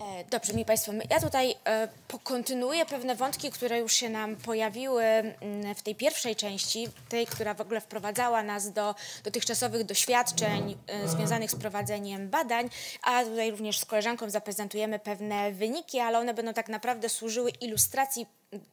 E, dobrze, mi Państwo, ja tutaj e, pokontynuuję pewne wątki, które już się nam pojawiły mm, w tej pierwszej części, tej, która w ogóle wprowadzała nas do dotychczasowych doświadczeń e, związanych z prowadzeniem badań, a tutaj również z koleżanką zaprezentujemy pewne wyniki, ale one będą tak naprawdę służyły ilustracji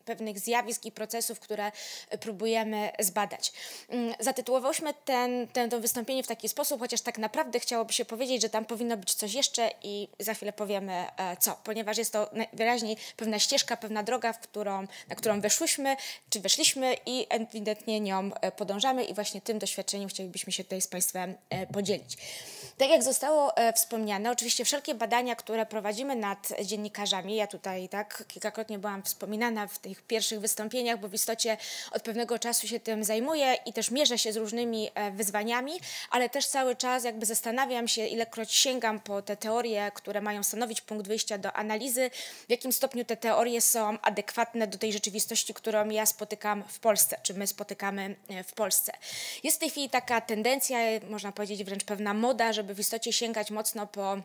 pewnych zjawisk i procesów, które próbujemy zbadać. Mm, zatytułowałyśmy ten, ten, to wystąpienie w taki sposób, chociaż tak naprawdę chciałoby się powiedzieć, że tam powinno być coś jeszcze i za chwilę powiemy e, co, ponieważ jest to wyraźniej pewna ścieżka, pewna droga, w którą, na którą weszłyśmy, czy weszliśmy i ewidentnie nią e, podążamy i właśnie tym doświadczeniem chcielibyśmy się tutaj z Państwem e, podzielić. Tak jak zostało wspomniane, oczywiście wszelkie badania, które prowadzimy nad dziennikarzami, ja tutaj tak kilkakrotnie byłam wspominana w tych pierwszych wystąpieniach, bo w istocie od pewnego czasu się tym zajmuję i też mierzę się z różnymi e, wyzwaniami, ale też cały czas jakby zastanawiam się, ilekroć sięgam po te teorie, które mają stanowić punkt wyjścia do analizy, w jakim stopniu te teorie są adekwatne do tej rzeczywistości, którą ja spotykam w Polsce, czy my spotykamy e, w Polsce. Jest w tej chwili taka tendencja, można powiedzieć wręcz pewna moda, żeby w istocie sięgać mocno po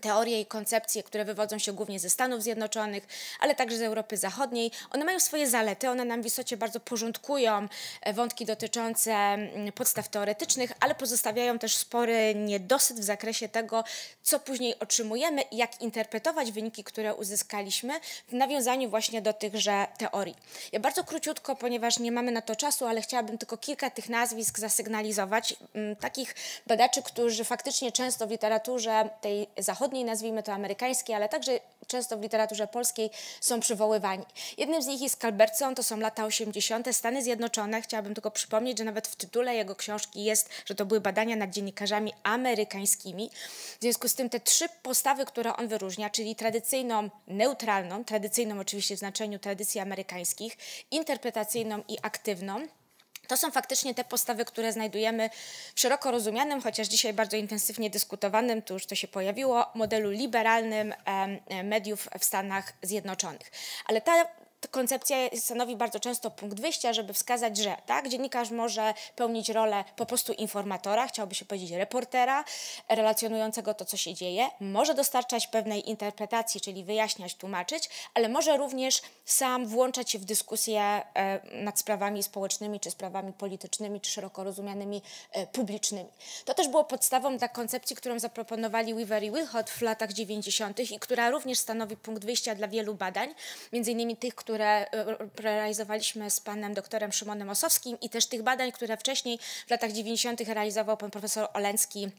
teorie i koncepcje, które wywodzą się głównie ze Stanów Zjednoczonych, ale także z Europy Zachodniej. One mają swoje zalety, one nam w istocie bardzo porządkują e, wątki dotyczące mm, podstaw teoretycznych, ale pozostawiają też spory niedosyt w zakresie tego, co później otrzymujemy i jak interpretować wyniki, które uzyskaliśmy w nawiązaniu właśnie do tychże teorii. Ja bardzo króciutko, ponieważ nie mamy na to czasu, ale chciałabym tylko kilka tych nazwisk zasygnalizować, mm, takich badaczy, którzy faktycznie często w literaturze tej zachodniej zachodniej, nazwijmy to amerykańskiej, ale także często w literaturze polskiej są przywoływani. Jednym z nich jest Calbertson, to są lata 80. Stany Zjednoczone. Chciałabym tylko przypomnieć, że nawet w tytule jego książki jest, że to były badania nad dziennikarzami amerykańskimi. W związku z tym te trzy postawy, które on wyróżnia, czyli tradycyjną, neutralną, tradycyjną oczywiście w znaczeniu tradycji amerykańskich, interpretacyjną i aktywną, to są faktycznie te postawy, które znajdujemy w szeroko rozumianym, chociaż dzisiaj bardzo intensywnie dyskutowanym, tu już to się pojawiło, modelu liberalnym mediów w Stanach Zjednoczonych. Ale ta koncepcja stanowi bardzo często punkt wyjścia, żeby wskazać, że tak, dziennikarz może pełnić rolę po prostu informatora, chciałoby się powiedzieć reportera, relacjonującego to, co się dzieje, może dostarczać pewnej interpretacji, czyli wyjaśniać, tłumaczyć, ale może również sam włączać się w dyskusję e, nad sprawami społecznymi, czy sprawami politycznymi, czy szeroko rozumianymi e, publicznymi. To też było podstawą dla koncepcji, którą zaproponowali Weaver i Wilhot w latach 90. i która również stanowi punkt wyjścia dla wielu badań, między innymi tych, które które e, realizowaliśmy z panem doktorem Szymonem Osowskim i też tych badań, które wcześniej w latach 90. realizował pan profesor Olencki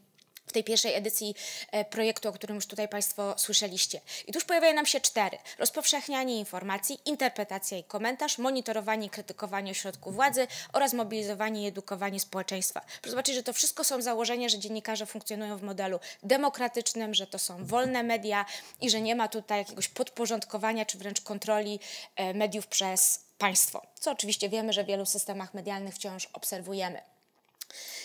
w tej pierwszej edycji e, projektu, o którym już tutaj Państwo słyszeliście. I tu już pojawiają nam się cztery. Rozpowszechnianie informacji, interpretacja i komentarz, monitorowanie i krytykowanie ośrodków władzy oraz mobilizowanie i edukowanie społeczeństwa. Proszę zobaczyć, że to wszystko są założenia, że dziennikarze funkcjonują w modelu demokratycznym, że to są wolne media i że nie ma tutaj jakiegoś podporządkowania czy wręcz kontroli e, mediów przez państwo. Co oczywiście wiemy, że w wielu systemach medialnych wciąż obserwujemy.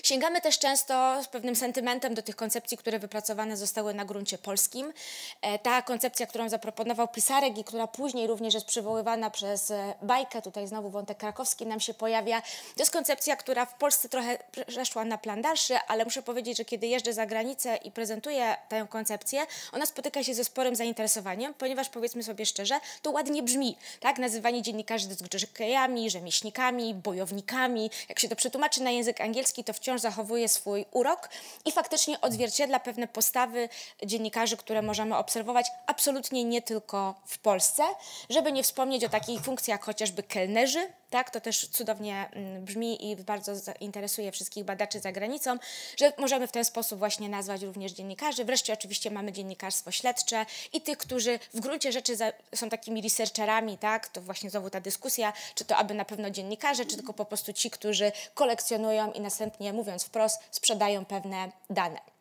Sięgamy też często z pewnym sentymentem do tych koncepcji, które wypracowane zostały na gruncie polskim. E, ta koncepcja, którą zaproponował Pisarek i która później również jest przywoływana przez e, Bajkę, tutaj znowu wątek krakowski nam się pojawia, to jest koncepcja, która w Polsce trochę przeszła na plan dalszy, ale muszę powiedzieć, że kiedy jeżdżę za granicę i prezentuję tę koncepcję, ona spotyka się ze sporym zainteresowaniem, ponieważ powiedzmy sobie szczerze, to ładnie brzmi, tak? Nazywanie dziennikarzy dezgrzejami, rzemieślnikami, bojownikami. Jak się to przetłumaczy na język angielski, to wciąż zachowuje swój urok i faktycznie odzwierciedla pewne postawy dziennikarzy, które możemy obserwować absolutnie nie tylko w Polsce, żeby nie wspomnieć o takich funkcjach chociażby kelnerzy, tak, to też cudownie mm, brzmi i bardzo interesuje wszystkich badaczy za granicą, że możemy w ten sposób właśnie nazwać również dziennikarzy. Wreszcie oczywiście mamy dziennikarstwo śledcze i tych, którzy w gruncie rzeczy są takimi researcherami, tak, to właśnie znowu ta dyskusja, czy to aby na pewno dziennikarze, czy tylko po prostu ci, którzy kolekcjonują i następnie, mówiąc wprost, sprzedają pewne dane.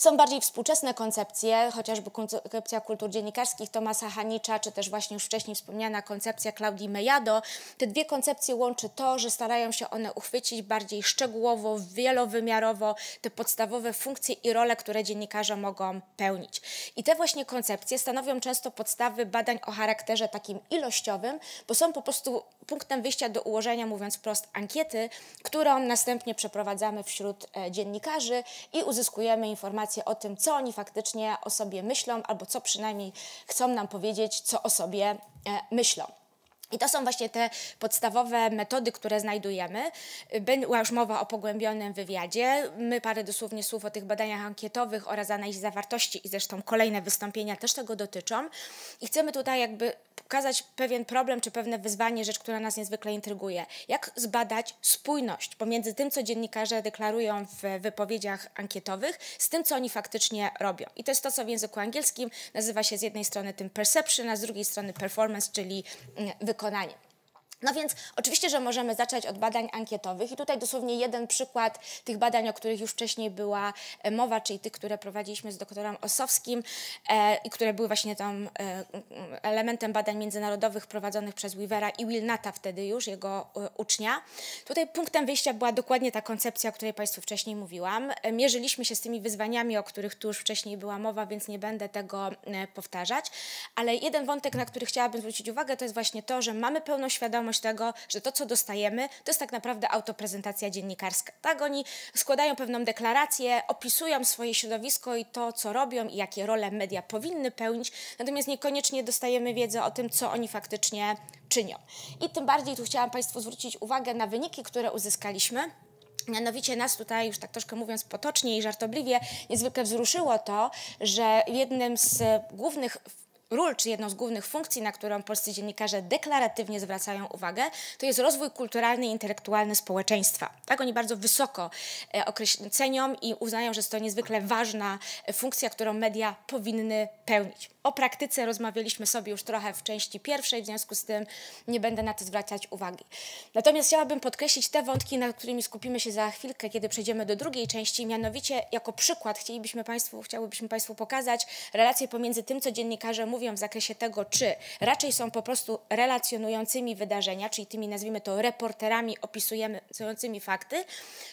Są bardziej współczesne koncepcje, chociażby koncepcja kultur dziennikarskich Tomasa Hanicza, czy też właśnie już wcześniej wspomniana koncepcja Claudii Mejado. Te dwie koncepcje łączy to, że starają się one uchwycić bardziej szczegółowo, wielowymiarowo te podstawowe funkcje i role, które dziennikarze mogą pełnić. I te właśnie koncepcje stanowią często podstawy badań o charakterze takim ilościowym, bo są po prostu punktem wyjścia do ułożenia, mówiąc wprost, ankiety, którą następnie przeprowadzamy wśród e, dziennikarzy i uzyskujemy informacje, informacje o tym, co oni faktycznie o sobie myślą, albo co przynajmniej chcą nam powiedzieć, co o sobie e, myślą. I to są właśnie te podstawowe metody, które znajdujemy. Była już mowa o pogłębionym wywiadzie. My parę dosłownie słów o tych badaniach ankietowych oraz analizie zawartości i zresztą kolejne wystąpienia też tego dotyczą. I chcemy tutaj jakby pokazać pewien problem czy pewne wyzwanie, rzecz, która nas niezwykle intryguje. Jak zbadać spójność pomiędzy tym, co dziennikarze deklarują w wypowiedziach ankietowych, z tym, co oni faktycznie robią. I to jest to, co w języku angielskim nazywa się z jednej strony tym perception, a z drugiej strony performance, czyli mm, wykonanie. No więc oczywiście, że możemy zacząć od badań ankietowych i tutaj dosłownie jeden przykład tych badań, o których już wcześniej była e, mowa, czyli tych, które prowadziliśmy z doktorem Osowskim e, i które były właśnie tam e, elementem badań międzynarodowych prowadzonych przez Weavera i Wilnata wtedy już, jego e, ucznia. Tutaj punktem wyjścia była dokładnie ta koncepcja, o której Państwu wcześniej mówiłam. E, mierzyliśmy się z tymi wyzwaniami, o których tu już wcześniej była mowa, więc nie będę tego e, powtarzać, ale jeden wątek, na który chciałabym zwrócić uwagę, to jest właśnie to, że mamy pełną świadomość świadomość tego, że to, co dostajemy, to jest tak naprawdę autoprezentacja dziennikarska. Tak, oni składają pewną deklarację, opisują swoje środowisko i to, co robią i jakie role media powinny pełnić, natomiast niekoniecznie dostajemy wiedzę o tym, co oni faktycznie czynią. I tym bardziej tu chciałam Państwu zwrócić uwagę na wyniki, które uzyskaliśmy. Mianowicie nas tutaj, już tak troszkę mówiąc potocznie i żartobliwie, niezwykle wzruszyło to, że jednym z głównych ról, czy jedną z głównych funkcji, na którą polscy dziennikarze deklaratywnie zwracają uwagę, to jest rozwój kulturalny i intelektualny społeczeństwa. Tak oni bardzo wysoko e, cenią i uznają, że jest to niezwykle ważna e, funkcja, którą media powinny pełnić. O praktyce rozmawialiśmy sobie już trochę w części pierwszej, w związku z tym nie będę na to zwracać uwagi. Natomiast chciałabym podkreślić te wątki, nad którymi skupimy się za chwilkę, kiedy przejdziemy do drugiej części, mianowicie jako przykład chcielibyśmy Państwu, chciałybyśmy Państwu pokazać relacje pomiędzy tym, co dziennikarze mówią w zakresie tego, czy raczej są po prostu relacjonującymi wydarzenia, czyli tymi nazwijmy to reporterami opisującymi fakty,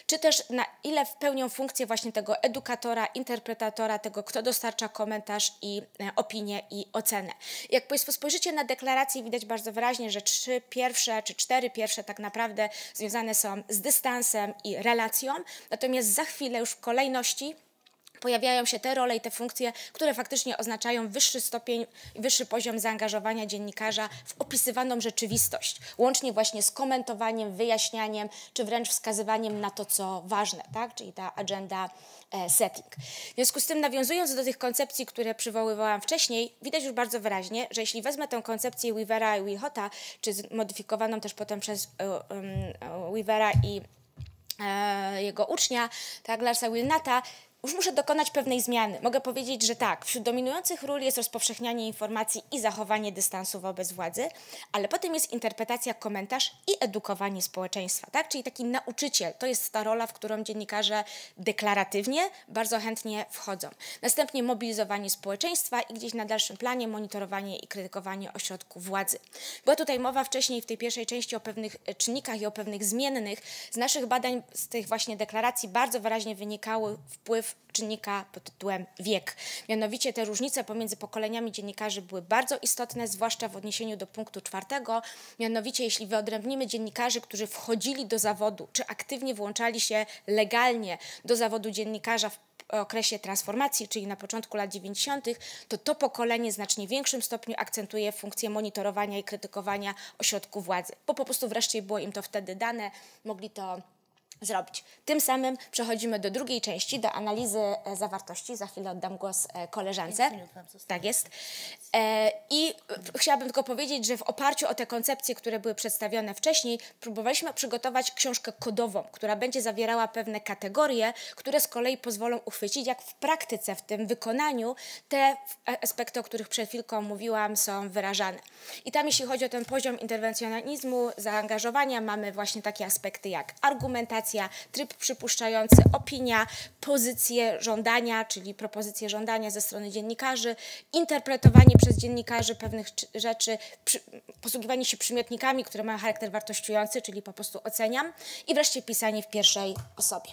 czy też na ile pełnią funkcję właśnie tego edukatora, interpretatora, tego, kto dostarcza komentarz i e, opinię opinię i ocenę. Jak Państwo spojrzycie na deklarację, widać bardzo wyraźnie, że trzy pierwsze czy cztery pierwsze tak naprawdę związane są z dystansem i relacją, natomiast za chwilę już w kolejności pojawiają się te role i te funkcje, które faktycznie oznaczają wyższy stopień, wyższy poziom zaangażowania dziennikarza w opisywaną rzeczywistość, łącznie właśnie z komentowaniem, wyjaśnianiem, czy wręcz wskazywaniem na to, co ważne, tak? czyli ta agenda e, setting. W związku z tym, nawiązując do tych koncepcji, które przywoływałam wcześniej, widać już bardzo wyraźnie, że jeśli wezmę tę koncepcję Weavera i Wilhota, czy zmodyfikowaną też potem przez um, Weavera i e, jego ucznia, tak, Larsa Wilnata, już muszę dokonać pewnej zmiany. Mogę powiedzieć, że tak, wśród dominujących ról jest rozpowszechnianie informacji i zachowanie dystansu wobec władzy, ale potem jest interpretacja, komentarz i edukowanie społeczeństwa, tak? Czyli taki nauczyciel. To jest ta rola, w którą dziennikarze deklaratywnie bardzo chętnie wchodzą. Następnie mobilizowanie społeczeństwa i gdzieś na dalszym planie monitorowanie i krytykowanie ośrodków władzy. Była tutaj mowa wcześniej w tej pierwszej części o pewnych czynnikach i o pewnych zmiennych. Z naszych badań, z tych właśnie deklaracji bardzo wyraźnie wynikały wpływ czynnika pod tytułem wiek. Mianowicie te różnice pomiędzy pokoleniami dziennikarzy były bardzo istotne, zwłaszcza w odniesieniu do punktu czwartego. Mianowicie, jeśli wyodrębnimy dziennikarzy, którzy wchodzili do zawodu, czy aktywnie włączali się legalnie do zawodu dziennikarza w okresie transformacji, czyli na początku lat 90., to to pokolenie w znacznie większym stopniu akcentuje funkcję monitorowania i krytykowania ośrodków władzy, bo po prostu wreszcie było im to wtedy dane, mogli to zrobić. Tym samym przechodzimy do drugiej części, do analizy e, zawartości. Za chwilę oddam głos e, koleżance. Tak jest. E, I chciałabym tylko powiedzieć, że w oparciu o te koncepcje, które były przedstawione wcześniej, próbowaliśmy przygotować książkę kodową, która będzie zawierała pewne kategorie, które z kolei pozwolą uchwycić, jak w praktyce, w tym wykonaniu te aspekty, o których przed chwilką mówiłam, są wyrażane. I tam, jeśli chodzi o ten poziom interwencjonizmu, zaangażowania, mamy właśnie takie aspekty jak argumentacja, tryb przypuszczający, opinia, pozycje żądania, czyli propozycje żądania ze strony dziennikarzy, interpretowanie przez dziennikarzy pewnych rzeczy, przy, posługiwanie się przymiotnikami, które mają charakter wartościujący, czyli po prostu oceniam i wreszcie pisanie w pierwszej osobie.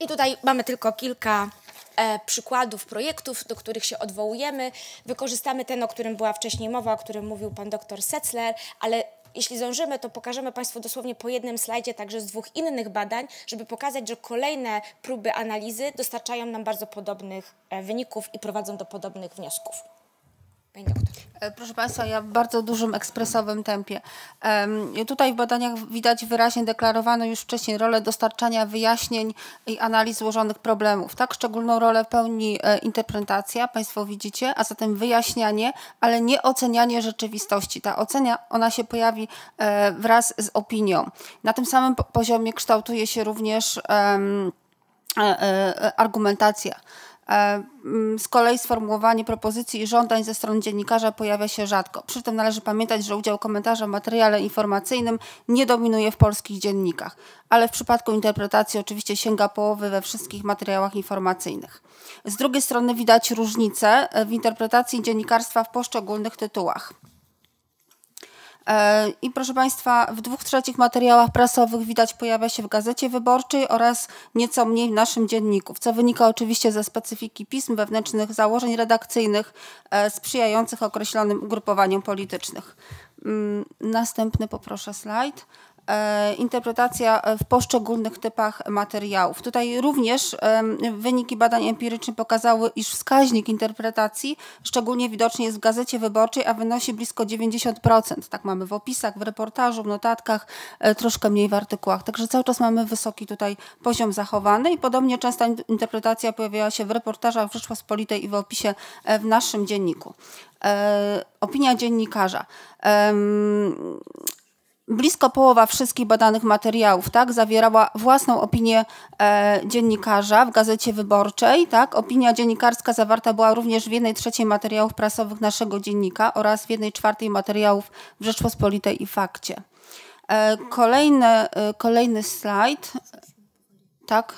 I tutaj mamy tylko kilka e, przykładów projektów, do których się odwołujemy. Wykorzystamy ten, o którym była wcześniej mowa, o którym mówił pan dr Setzler, ale jeśli zdążymy, to pokażemy Państwu dosłownie po jednym slajdzie także z dwóch innych badań, żeby pokazać, że kolejne próby analizy dostarczają nam bardzo podobnych e, wyników i prowadzą do podobnych wniosków. E, proszę Państwa, ja w bardzo dużym ekspresowym tempie. Tutaj w badaniach widać wyraźnie deklarowano już wcześniej rolę dostarczania wyjaśnień i analiz złożonych problemów. Tak, szczególną rolę pełni e, interpretacja, Państwo widzicie, a zatem wyjaśnianie, ale nie ocenianie rzeczywistości. Ta ocenia, ona się pojawi e, wraz z opinią. Na tym samym poziomie kształtuje się również argumentacja. E, mm, z kolei sformułowanie propozycji i żądań ze strony dziennikarza pojawia się rzadko. Przy tym należy pamiętać, że udział komentarza w materiale informacyjnym nie dominuje w polskich dziennikach, ale w przypadku interpretacji oczywiście sięga połowy we wszystkich materiałach informacyjnych. Z drugiej strony widać różnice w interpretacji dziennikarstwa w poszczególnych tytułach. E, I proszę Państwa, w dwóch trzecich materiałach prasowych widać pojawia się w Gazecie Wyborczej oraz nieco mniej w naszym dzienniku, co wynika oczywiście ze specyfiki pism wewnętrznych, założeń redakcyjnych e, sprzyjających określonym ugrupowaniom politycznych. Mm, następny poproszę slajd. E, interpretacja w poszczególnych typach materiałów. Tutaj również wyniki badań empirycznych pokazały, iż wskaźnik interpretacji szczególnie widoczny jest w Gazecie Wyborczej, a wynosi blisko 90%. Tak mamy w opisach, w reportażu, w notatkach, e, troszkę mniej w artykułach. Także cały czas mamy wysoki tutaj poziom zachowany i podobnie częsta interpretacja pojawiała się w reportażach w Rzeczpospolitej i w opisie e, w naszym dzienniku. Opinia dziennikarza blisko połowa wszystkich badanych materiałów tak, zawierała własną opinię e, dziennikarza w Gazecie Wyborczej. Tak. Opinia dziennikarska zawarta była również w jednej trzeciej materiałów prasowych naszego dziennika oraz w jednej czwartej materiałów w Rzeczpospolitej i Fakcie. E, kolejny, e, kolejny slajd. Tak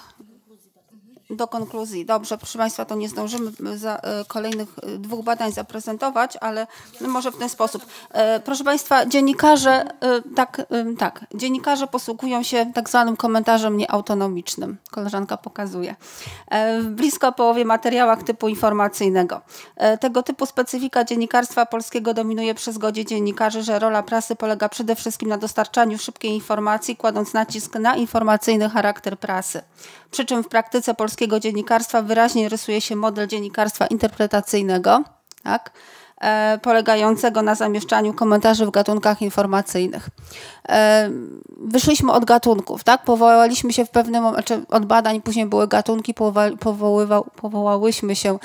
do konkluzji. Dobrze, proszę Państwa, to nie zdążymy za, e, kolejnych e, dwóch badań zaprezentować, ale no może w ten sposób. E, proszę Państwa, dziennikarze, tak, tak, dziennikarze posługują się tak zwanym komentarzem nieautonomicznym. Koleżanka pokazuje. W blisko połowie materiałach typu informacyjnego. Tego typu specyfika dziennikarstwa polskiego dominuje przy zgodzie dziennikarzy, że rola prasy polega przede wszystkim na dostarczaniu szybkiej informacji, kładąc nacisk na informacyjny charakter prasy. Przy czym w praktyce polskiego dziennikarstwa wyraźnie rysuje się model dziennikarstwa interpretacyjnego, tak? E, polegającego na zamieszczaniu komentarzy w gatunkach informacyjnych. E, wyszliśmy od gatunków, tak? Powołaliśmy się w pewnym momencie, od badań, później były gatunki, powoływał, powołałyśmy się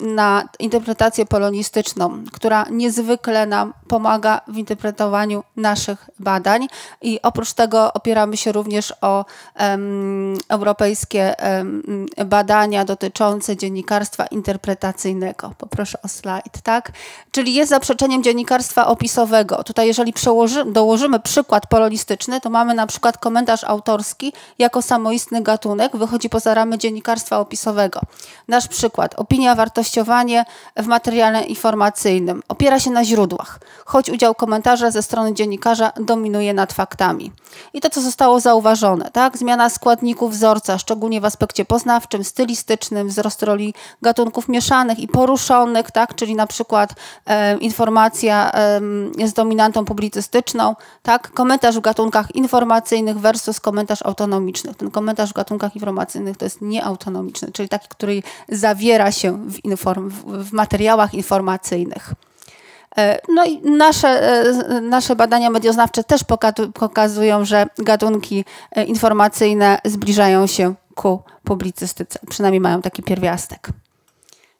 na interpretację polonistyczną, która niezwykle nam pomaga w interpretowaniu naszych badań i oprócz tego opieramy się również o um, europejskie um, badania dotyczące dziennikarstwa interpretacyjnego. Poproszę o slajd, tak? Czyli jest zaprzeczeniem dziennikarstwa opisowego. Tutaj jeżeli dołożymy przykład polonistyczny, to mamy na przykład komentarz autorski jako samoistny gatunek, wychodzi poza ramy dziennikarstwa opisowego. Nasz przykład, opinia, wartościowanie w materiale informacyjnym. Opiera się na źródłach, choć udział komentarza ze strony dziennikarza dominuje nad faktami. I to, co zostało zauważone, tak? zmiana składników wzorca, szczególnie w aspekcie poznawczym, stylistycznym, wzrost roli gatunków mieszanych i poruszonych, tak? czyli na przykład e, informacja jest dominantą publicystyczną, tak? komentarz w gatunkach informacyjnych versus komentarz autonomiczny. Ten komentarz w gatunkach informacyjnych to jest nieautonomiczny, czyli taki, który zawiera się w, inform, w materiałach informacyjnych. E, no i nasze, e, nasze badania medioznawcze też pokazują, że gatunki informacyjne zbliżają się ku publicystyce, przynajmniej mają taki pierwiastek.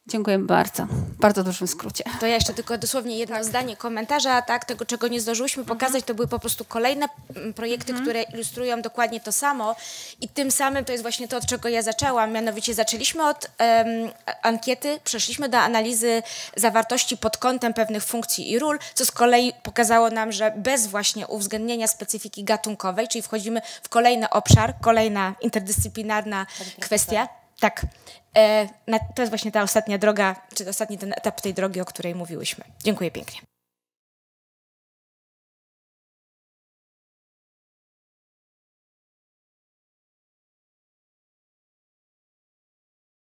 Dziękuję bardzo. Bardzo dużym skrócie. To ja jeszcze tylko dosłownie jedno tak. zdanie komentarza, tak, tego czego nie zdążyłyśmy mhm. pokazać, to były po prostu kolejne mm, projekty, mhm. które ilustrują dokładnie to samo i tym samym to jest właśnie to, od czego ja zaczęłam, mianowicie zaczęliśmy od um, ankiety, przeszliśmy do analizy zawartości pod kątem pewnych funkcji i ról, co z kolei pokazało nam, że bez właśnie uwzględnienia specyfiki gatunkowej, czyli wchodzimy w kolejny obszar, kolejna interdyscyplinarna kwestia, tak. E, to jest właśnie ta ostatnia droga, czy ostatni ten etap tej drogi, o której mówiłyśmy. Dziękuję pięknie.